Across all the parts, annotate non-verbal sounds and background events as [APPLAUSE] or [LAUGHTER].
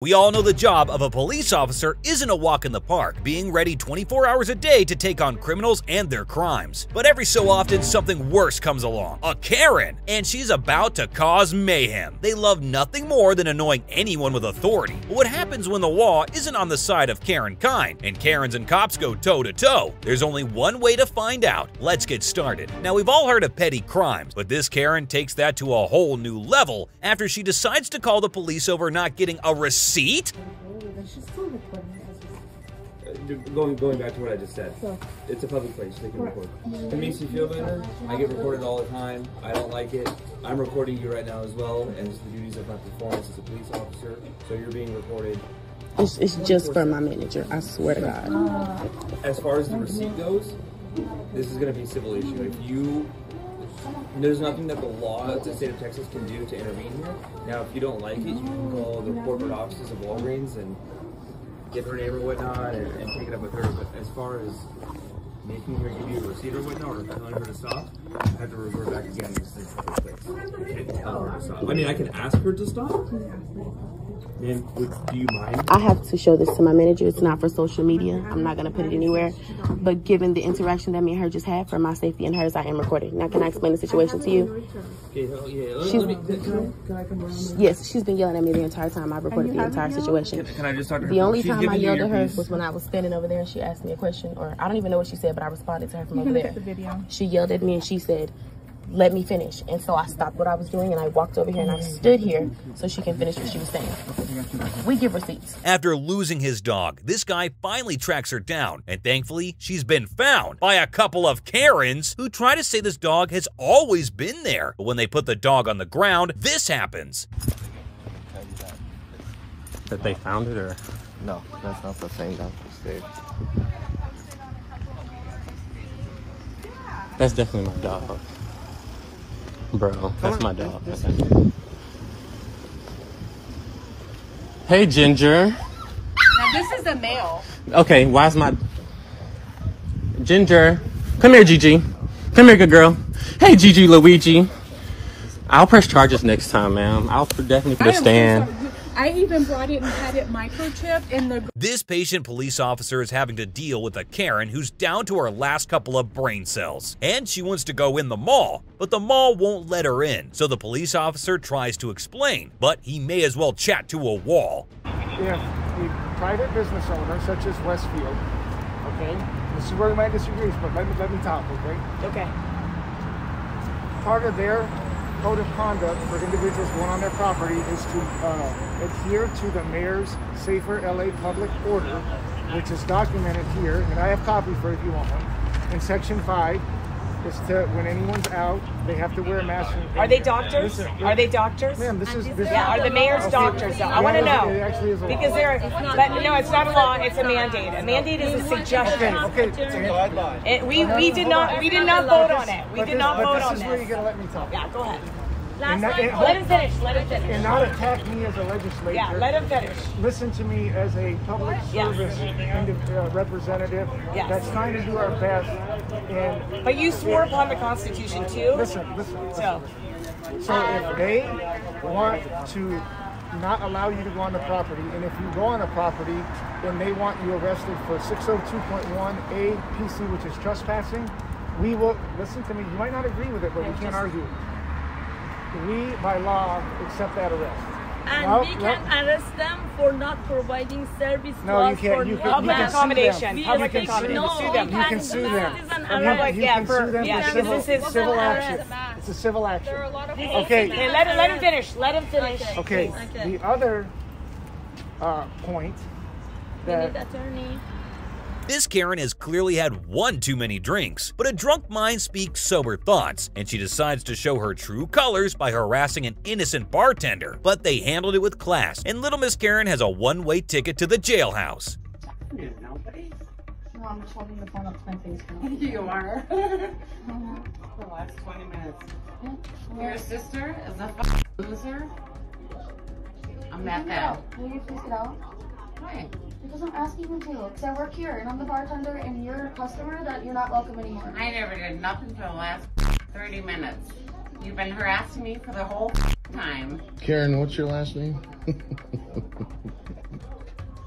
We all know the job of a police officer isn't a walk in the park, being ready 24 hours a day to take on criminals and their crimes. But every so often, something worse comes along a Karen, and she's about to cause mayhem. They love nothing more than annoying anyone with authority. But what happens when the law isn't on the side of Karen kind, and Karens and cops go toe to toe? There's only one way to find out. Let's get started. Now, we've all heard of petty crimes, but this Karen takes that to a whole new level after she decides to call the police over not getting a receipt seat? Uh, going going back to what I just said, it's a public place. They can record. If it makes you feel better, I get recorded all the time. I don't like it. I'm recording you right now as well, and it's the duties of my performance as a police officer. So you're being recorded. It's, it's just for my manager. I swear to God. As far as the receipt goes, this is going to be a civil issue. If you there's nothing that the law of the state of Texas can do to intervene here. Now, if you don't like it, you can call the corporate offices of Walgreens and get her name or whatnot and, and take it up with her. But as far as making her give you a receipt or whatnot, or telling her to stop, I have to revert back again. I can't tell her to stop. I mean, I can ask her to stop. Man, would, do you mind? I have to show this to my manager. It's not for social media. I'm not going to put it anywhere. But given the interaction that me and her just had for my safety and hers, I am recording. Now, can I explain the situation to you? Okay, yeah. Let, she's, let me, can, can I come around? Yes, she's been yelling at me the entire time. I've recorded the entire situation. Can, can, I just talk to her? The only she's time I yelled at her piece. was when I was standing over there and she asked me a question, or I don't even know what she said, but I responded to her from you over there. The she yelled at me and she said, let me finish. And so I stopped what I was doing and I walked over here and I mm. stood here so she can finish what she was saying. We give receipts. After losing his dog, this guy finally tracks her down, and thankfully, she's been found by a couple of Karens who try to say this dog has always been there. But when they put the dog on the ground, this happens. That they found it, or? No, that's not the same dog That's definitely my dog. Bro, that's my dog. Hey, Ginger. Now, this is a male. Okay, why's my... Ginger. Come here, Gigi. Come here, good girl. Hey, Gigi Luigi. I'll press charges next time, ma'am. I'll definitely put a stand. I even brought it and had it microchipped in the. This patient police officer is having to deal with a Karen who's down to her last couple of brain cells. And she wants to go in the mall, but the mall won't let her in. So the police officer tries to explain, but he may as well chat to a wall. If a private business owner, such as Westfield, okay, this is where we might disagree, but let me, let me talk, okay? Okay. Part of their code of conduct for individuals going on their property is to uh, adhere to the mayor's Safer LA Public Order, which is documented here, and I have copy for if you want one. In section five, is to when anyone's out, they have to wear a mask. Are they doctors? Listen, are they doctors? Ma'am, this is this yeah. Are the mayor's okay. doctors? Though? I want to know. It actually is a because they're but no, it's not a law. It's a mandate. A mandate is a suggestion. Okay. okay. It, we we did not we did not vote on it. We did not vote on this. This is where you gotta let me talk. Yeah, go ahead. And not, and, let him finish. Let him finish. And not attack me as a legislator. Yeah, let him finish. Listen to me as a public service yes. uh, representative yes. that's trying to do our best. And but you swore upon the Constitution too. Listen, listen. listen. So, so if they want to not allow you to go on the property, and if you go on the property, then they want you arrested for 602.1 A PC, which is trespassing. We will listen to me. You might not agree with it, but we can't argue we, by law, accept that arrest. And well, we can well, arrest them for not providing service no, to us you can't. for you can, public accommodation. Public accommodation. No, sue them. You can sue them. This is an you, arrest. you can for, sue them yeah, for civil, this is civil action. It's a civil action. Okay. okay. Let him, let him finish. Let him finish. Okay. okay. The other uh, point that. attorney. This Karen has clearly had one too many drinks, but a drunk mind speaks sober thoughts, and she decides to show her true colors by harassing an innocent bartender. But they handled it with class, and little Miss Karen has a one-way ticket to the jailhouse. No, I'm just holding the phone up to my face. [LAUGHS] you are. [LAUGHS] the last 20 minutes. Your sister is a loser. I'm not that. Will you please get out? Why? Because I'm asking you to. Because I work here and I'm the bartender and you're a customer that you're not welcome anymore. I never did nothing for the last 30 minutes. You've been harassing me for the whole time. Karen, what's your last name? [LAUGHS]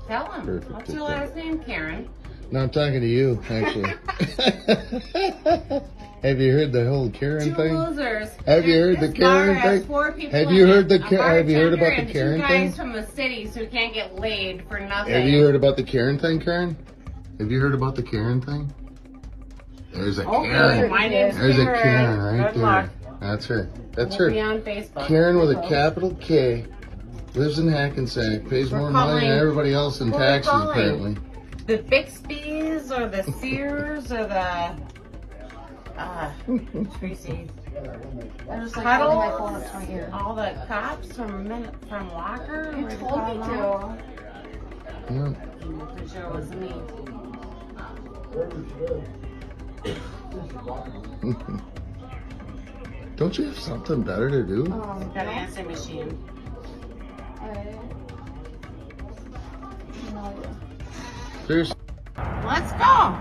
Tell him. Perfect. What's your last name, Karen? No, I'm talking to you, actually. [LAUGHS] [LAUGHS] Have you heard the whole Karen Two thing? losers. Have you heard the Karen thing? Four people Have you heard the A Ka- Have you heard about the Karen and two thing? guys from the cities who can't get laid for nothing. Have you heard about the Karen thing, Karen? Have you heard about the Karen thing? There's a Okay, Karen. my name's There's a Karen. Karen right Good there. luck. That's her. That's We'll her. be on Facebook. Karen with a capital K. Lives in Hackensack. Pays We're more money than everybody else in we're taxes, calling. apparently. The Bixby's or the Sears or the uh, Tracy. [LAUGHS] just like Huddle, holding my phone up to my ear. all the cops from Min- from Walker. You told me to. Yeah. I'm pretty sure it was me. [LAUGHS] Don't you have something better to do? Got an answer machine. Seriously. Let's go.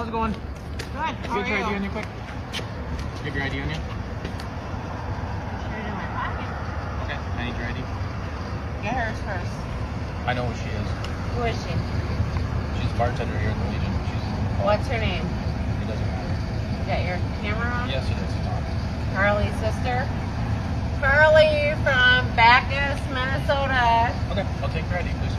How's it going? Good. How Get are your ID on you quick. Get your ID on you. Okay, I need your ID. Get hers first. I know who she is. Who is she? She's a bartender here in the Legion. She's. What's her name? It doesn't matter. You got your camera on? Yes, it is. Carly's sister. Carly from Backus, Minnesota. Okay, I'll take your ID, please.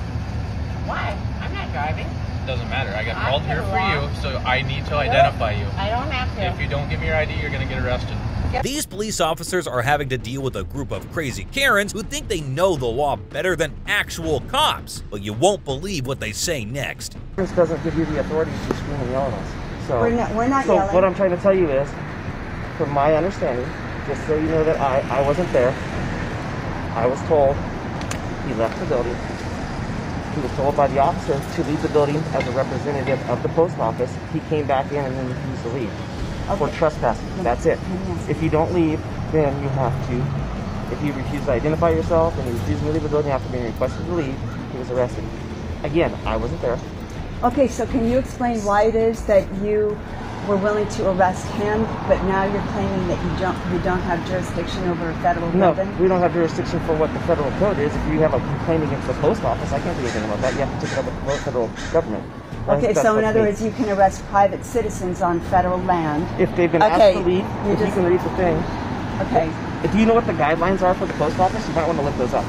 Why? I'm not driving. It doesn't matter. I got I called here for you, so I need to identify you. I don't have to. If you don't give me your ID, you're gonna get arrested. These police officers are having to deal with a group of crazy Karens who think they know the law better than actual cops, but you won't believe what they say next. This doesn't give you the authority to scream and yell at us. So We're not- we're not so yelling. what I'm trying to tell you is, from my understanding, just so you know that I, I wasn't there, I was told he left the building. He was told by the officer to leave the building as a representative of the post office. He came back in and then refused to leave for trespassing. That's it. If you don't leave, then you have to. If you refuse to identify yourself and you refuse to leave the building after being requested to leave, he was arrested. Again, I wasn't there. Okay, so can you explain why it is that you were willing to arrest him, but now you're claiming that you don't you don't have jurisdiction over a federal No, building? we don't have jurisdiction for what the federal code is. If you have a complaint against the post office, I can't do anything about that. You have to take it up with the federal government. Okay, so in other me. words, you can arrest private citizens on federal land. if they've been okay, asked to leave, you if you just- can read the thing. Okay. If you know what the guidelines are for the post office, you might want to look those up.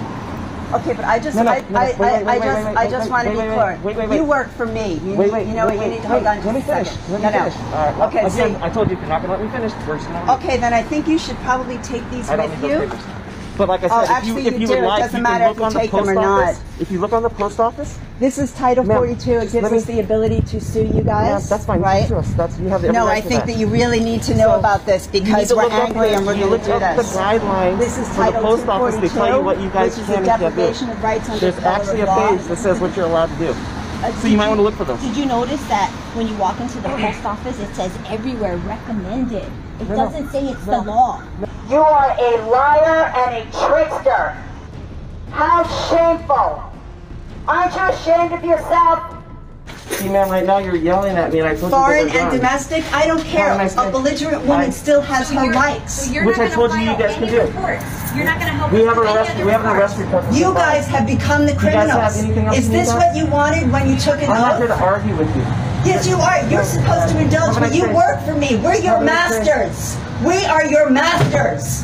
Okay, but I just, No, no, I, no, I, wait, I, wait, I wait, just, I just want to be clear. wait, wait, wait. You work for me. You, Wait, wait, you know what? You need to hold on just let me a finish. second. Let me finish. All right. Okay, so again, I told you if you're not going to let me finish, first Okay, then I think you should probably take these with you. But like I said, Oh, if actually you, if you you do. would It like, doesn't matter if you on the them post or office. not. If you look on the post office, This is Title 42. It gives us the ability to sue you guys. That's fine. Right? That's you have every No, I think that. you really need to know about this because we're angry the- and we're going to do this. The guidelines This is for the Title post office. They tell you what you guys can and can't do. deprivation of rights under There's actually a page that says what you're allowed to do. Uh, so you might want to look for those. Did you notice that when you walk into the post office, it says everywhere recommended? It No, no. doesn't say it's the law. You are a liar and a trickster. How shameful. Aren't you ashamed of yourself? See, ma'am, right now you're yelling at me, and I told Foreign you that and domestic, I don't care. How am I A supposed- belligerent woman I- still has her rights. Which I told you you guys can do. You're not going to help We have an arrest. other We have an arrest report. You guys have become the You guys have criminals. anything else Is this what you wanted when you took an I'm not here to argue with you. Yes, you are. You're supposed to indulge me. You work for me. We're your How about I say- masters. We are your masters.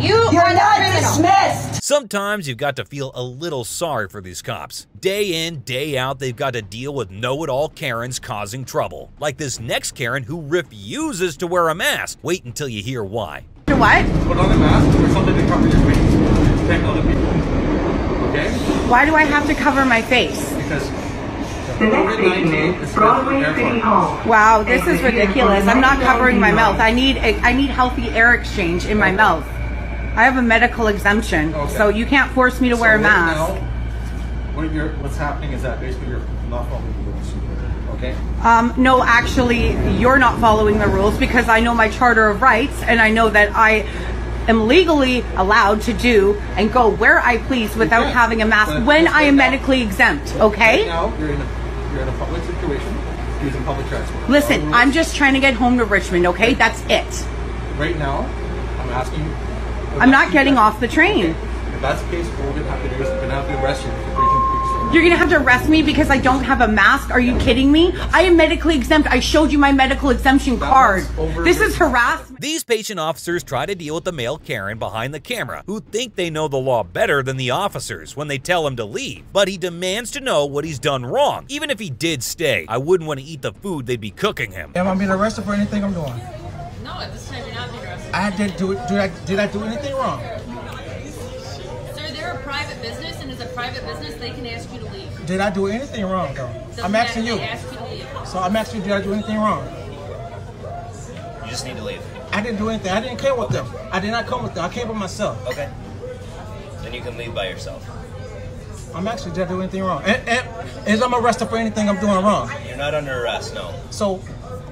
You You're are not criminal. dismissed. Sometimes you've got to feel a little sorry for these cops. Day in, day out, they've got to deal with know-it-all Karens causing trouble. Like this next Karen who refuses to wear a mask. Wait until you hear why. What? Put on a mask or something to cover your face. Protect other people. Okay? Why do I have to cover my face? Because COVID-19 is spread through airborne. Wow, this is ridiculous. I'm not covering my mouth. I need a, I need healthy air exchange in my mouth. I have a medical exemption, Okay. so you can't force me to wear a mask. now, what you're, what's happening is that basically you're not following the rules. Okay? Um, no, actually, you're not following the rules because I know my Charter of Rights and I know that I am legally allowed to do and go where I please without can, having a mask but when I am now- medically exempt. Right Okay? now, you're in a, you're in a public situation. situation. He was in public transport. Listen, I'm just trying to get home to Richmond, okay? That's it. Right now, I'm asking. I'm not getting off the train. If that's the case, what we're gonna have to do is we're gonna have to arrest you for. You're gonna have to arrest me because I don't have a mask? Are you kidding me? I am medically exempt. I showed you my medical exemption card. This is harassment. These patient officers try to deal with the male Karen behind the camera who think they know the law better than the officers when they tell him to leave. But he demands to know what he's done wrong. Even if he did stay, I wouldn't want to eat the food they'd be cooking him. Am I being arrested for anything I'm doing? No, at this time you're not being arrested. I did do it. Did I, did I do anything wrong? Sir, they're a private business, and as a private business, they can ask you to leave. Did I do anything wrong though? Doesn't I'm asking you. Ask you to leave. So I'm asking you, did I do anything wrong? You just need to leave. I didn't do anything. I didn't come with them. I did not come with them. I came by myself. Okay. Then you can leave by yourself. I'm actually did I do anything wrong? And, and is I'm arrested for anything I'm doing wrong? You're not under arrest, no. So,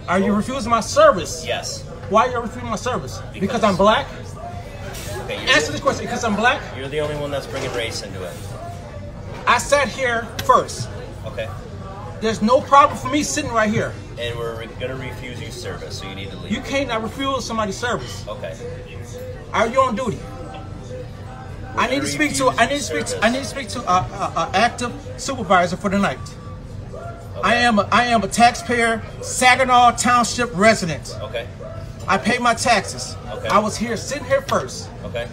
are you refusing my service? Yes. Why are you refusing my service? Because, I'm black? Okay, Answer this question. Because I'm black? you're the only one that's bringing race into it. I sat here first. Okay. There's no problem for me sitting right here. And we're re- gonna refuse you service, so you need to leave. You can't not refuse somebody's service. Okay. Are you on duty? I need to speak to. I need to speak. To, I need to speak to a, a, a active supervisor for the night. I am. A, I am a taxpayer, Saginaw Township resident. Okay. I pay my taxes. Okay. I was here sitting here first. Okay.